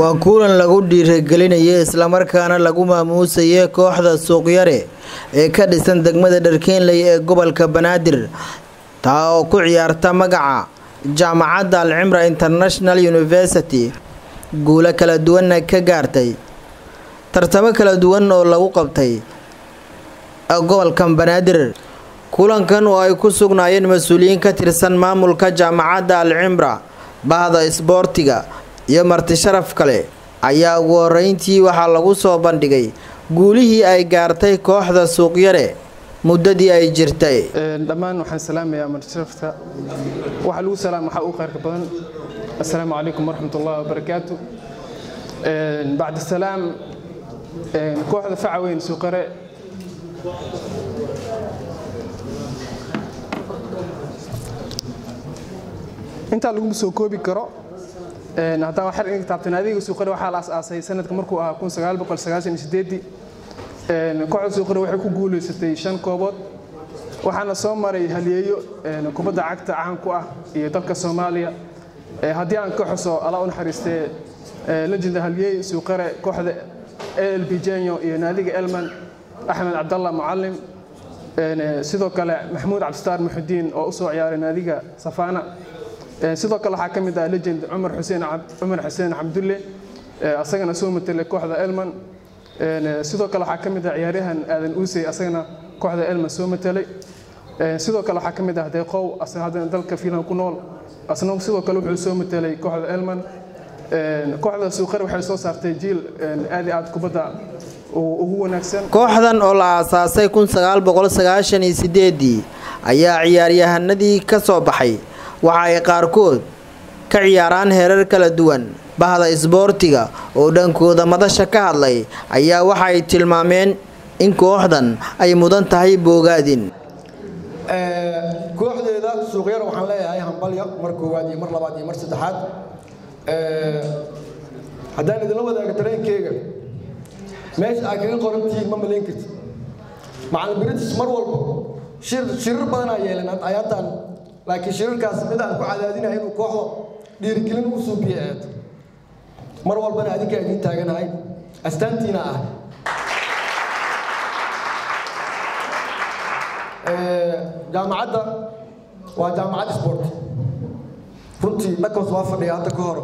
waa kulan lagu dhiirigelinayay islamarkaana lagu maamuusayay kooxda suuqyare ee ka dhisan degmada dharkeenley ee gobolka banaadir taa oo ku ciyaarta magaca jaamacadda alcimra international university. Guulo kala duwanna ka gaartay. Tartamo kala duwan oo lagu qabtay gobolkan banaadir kulankan oo ay ku sugnaayeen mas'uuliyiin ka tirsan maamulka jaamacadda alcimra bahda isboortiga iyo marti sharaf kale. Ayaa ugu horeyntii waxaa lagu soo bandhigay guulihii ay gaartay kooxda suuqyare muddadii ay jirtay. Dhammaan waxaan salaamayaa martisharafta waxaa lagu salaam waxaa u khayrka badan assalaamu calaykum waraxmat ullahi wabarakaatu bacda salaam kooxda faca weyn suuqare intaa laguma soo koobi karo haddaan waxaan idinka taabtan adiga suuqare waxaa la asaasay sanadka markuu ahaa kooxda suuqare waxay ku guulaysatay shan koobood waxaana soo maray halyeeyo kubadda cagta caan ku ah iyo dalka soomaaliya. Haddii aan ka xuso alla u naxariistee lejinda halyeey suuqare kooxda l b jenyo iyo naadiga elman axmed cabdalla mucalim sidoo kale maxamuud cabdistaar muxudiin oo u soo ciyaaray naadiga safaana sidoo kale waxaa ka mid ah legend cumar xuseen cumar xuseen cabdulle asagana soo matelay kooxda elman. Sidoo kale waxaa ka mid ah ciyaaryahan aadan uusey asagana kooxda elman soo matelay sidoo kale waxaa ka mid ah deeqow haddana dalka fiinland ku nool. Asna sidoo kale wuxuu soo matelay kooxda elman. Kooxda suuqare waxay soo saartay jiil aad iyo aad kubadda kooxdan oo la aasaasay ii ayaa ciyaaryahanadii ka soo baxay. Waxa ay qaarkood ka ciyaaraan heerar kala duwan. Bahda isboortiga oo dhankooda madasha ka hadlay ayaa waxa ay tilmaameen in kooxdan ay mudan tahay boogaadin kooxdeeda suuqyar waxaan leeyahay hambalya mar koowaad iyo mar labaad iyo mar saddexaad. Haddaan idinla wadaago dareenkeyga meesha aad kaga qorantihiin ma malayn karti macalin british mar walba shirir badanaa yeelan. Ayaatan laakiin shirirkaas mid aan ku cadaadinahay inuu kooxda dhiirigelin u suubiye mar walbana adinkaa idiin taaganahay. Astaantiina ah. Jaamacadda waa jaamacad sport runtii dhakos waa fadhiya hadda ka hor.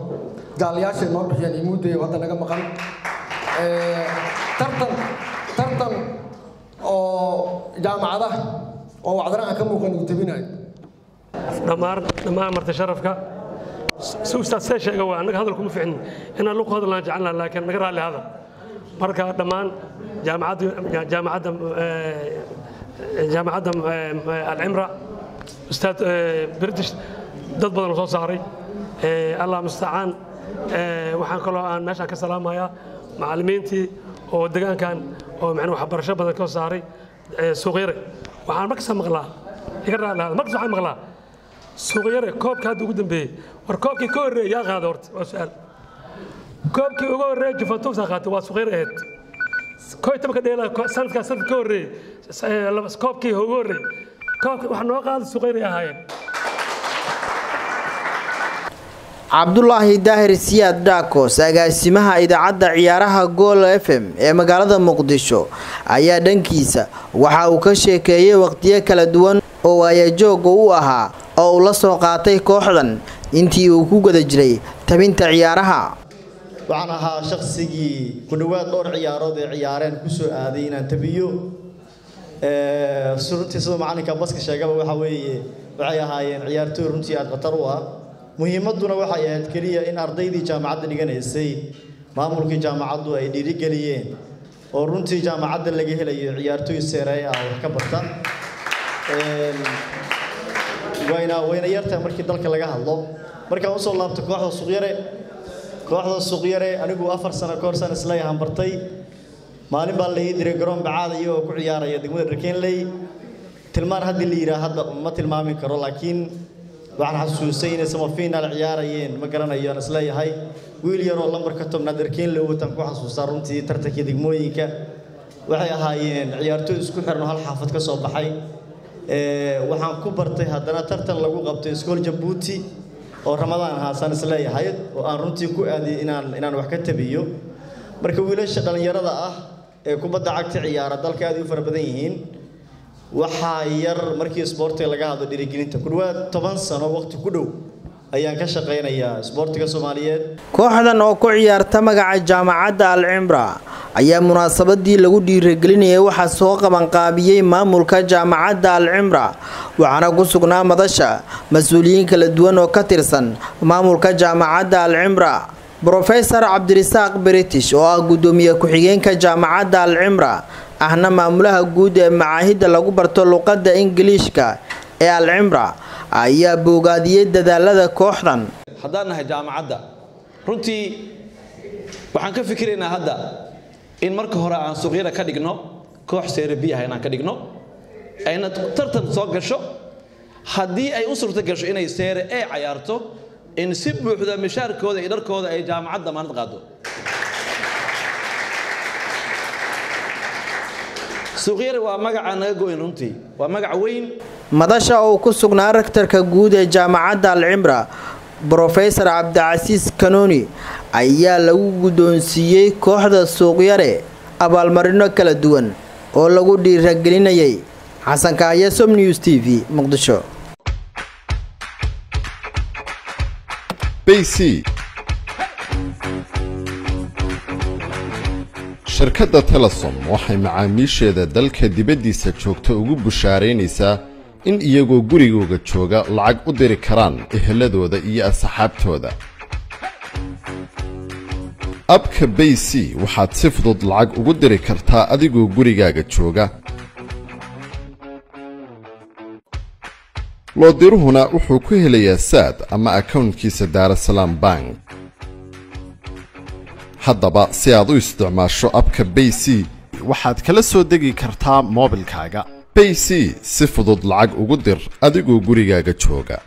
Gaalayaashay noo bixiyeen imuudayo hadda naga maqan tartan tartan oo jaamacadaha oo wacdana ka muuqan uu tabinayo dhammaan marti sharafka. Ustaad see sheega waa annaga hadal kuma ficin inaan luqu hadalnaan jecelnaha laakiin naga raalli hadal. Marka dhammaan jaamacadda jaamacadda alcimra ustaad british dad badan soo saaray. Allah mustacaan. Waxaan kaloo aan meeshaan ka salaamayaa macallimiintii oo degaankan oo waxbarasho badan ka saaray suuqyare. Waxaan markasta maqlaa iga raalli hadal markasta waxaan maqlaa suuqyare koobka hadda ugu dambeeyey war koobkii ka horreeyey yaa qaaday horta waa su'aal. Koobkii ugu horreeyey juventus aa qaatay waa suuqyare ahayd koo iyo tobanka dheela sanadkaa sanadka ka horreeyey koobkii ugu horreeyey koobka wax noo qaaday suuqyare ahaayeen cabdulaahi daahir siyaad dhaakos agaasimaha idaacadda ciyaaraha gool f m ee magaalada muqdisho ayaa dhankiisa waxa uu ka sheekeeyey waqtiyo kala duwan oo waayajooga u ahaa oo uu la soo qaatay kooxdan intii uu ku guda jiray tabinta ciyaaraha. Waxaan ahaa shaqsigii ku dhowaad dhowr ciyaarood ee ciyaareen ku soo aaday inaan tabiyo. Runtii sidoo macalinka baska sheegaba waxa weeye waxay ahaayeen ciyaartooy runtii aad khatar u ah muhiimadduna waxay ahayd keliya in ardaydii jaamacadda dhiganaysay maamulkii jaamacaddu ay dhiirigeliyeen oo runtii jaamacadda laga helayo ciyaartooy seerey ah wax ka barta. Wayna wayna yartahay markii dalka laga hadlo. Markaan u soo laabto kooxda suuqyare kooxda suuqyare anigu afar sano ka hor saan isleeyahan bartay. Maalin baa la ii diray garoon bacaad iyagoo ku ciyaaraya degmada dharkeenley tilmaan haddii la yidhaah hadda ma tilmaami karo laakiin waxaan xasuusay inay samafiinaal ciyaarayeen. Ma garanayo aan is leeyahay wiil yaroo lambarka tobnaad dharkeenley wataan ku xasuustaa runtii tartankii degmooyinka waxay ahaayeen ciyaartooy isku xiran hal xaafad ka soo baxay. Waxaan ku bartay haddana tartan lagu qabtay iskool jabuuti oo ramadaan haasaan is leeyahay oo aan runtii ku aadiyay inaan inaan wax ka tabiyo. Marka wiilasha dhallinyarada ah ee kubadda cagta ciyaara dalka aad u fara badan yihiin waxaa yar markii isboortiga laga hadlo dhiirigelinta ku dhawaad toban sano waqti ku dhow ayaan ka shaqaynayaa isboortiga soomaaliyeed. Kooxdan oo ku ciyaarta magaca jaamacadda alcimra ayaa munaasabadii lagu dhiirigelinayay waxaa soo qabanqaabiyey maamulka jaamacadda alcimra waxaana ku sugnaa madasha mas'uuliyiin kala duwan oo ka tirsan maamulka jaamacadda alcimra brofesor cabdirisaaq british oo ah guddoomiye ku-xigeenka jaamacadda alcimra ahna maamulaha guud ee macaahidda lagu barto luqadda ingiliishka ee alcimra ayaa boogaadiyey dadaalada kooxdan. Haddaan nahay jaamacadda runtii waxaan ka fikiraynaa hadda in marka hore aan suuqyada ka dhigno koox seerabi ah inaan ka dhigno ayna tartan soo gasho. Haddii ay u suurto gasho inay seere ee cayaarto in si buuxda mishaarkooda iyo dharkooda ay jaamacad damaanad qaado suuqyari waa magaca naga goyn runtii waa magac weyn. Madasha oo ku sugnaa rektarka guud ee jaamacadda alcimra brofesor cabdicasiis kanoni ayaa lagu guddoonsiiyey kooxda suuqyare abaalmarino kala duwan oo lagu dhiiragelinayay xasan kahya som news t v muqdisho shirkadda telesom waxay macaamiisheeda dalka dibaddiisa joogta ugu bushaaraynaysaa in iyagoo gurigooga jooga lacag u diri karaan eheladooda iyo asxaabtooda. Abka bay c waxaad si fudud lacag ugu diri kartaa adigoo gurigaaga jooga. Loodiruhuna wuxuu ku helayaa saad ama akownkiisa daarasalaam bank haddaba si aad u isticmaasho abka bay c waxaad kala soo degi kartaa moobilkaaga. Bay c si fudud lacag ugu dir adigoo gurigaaga jooga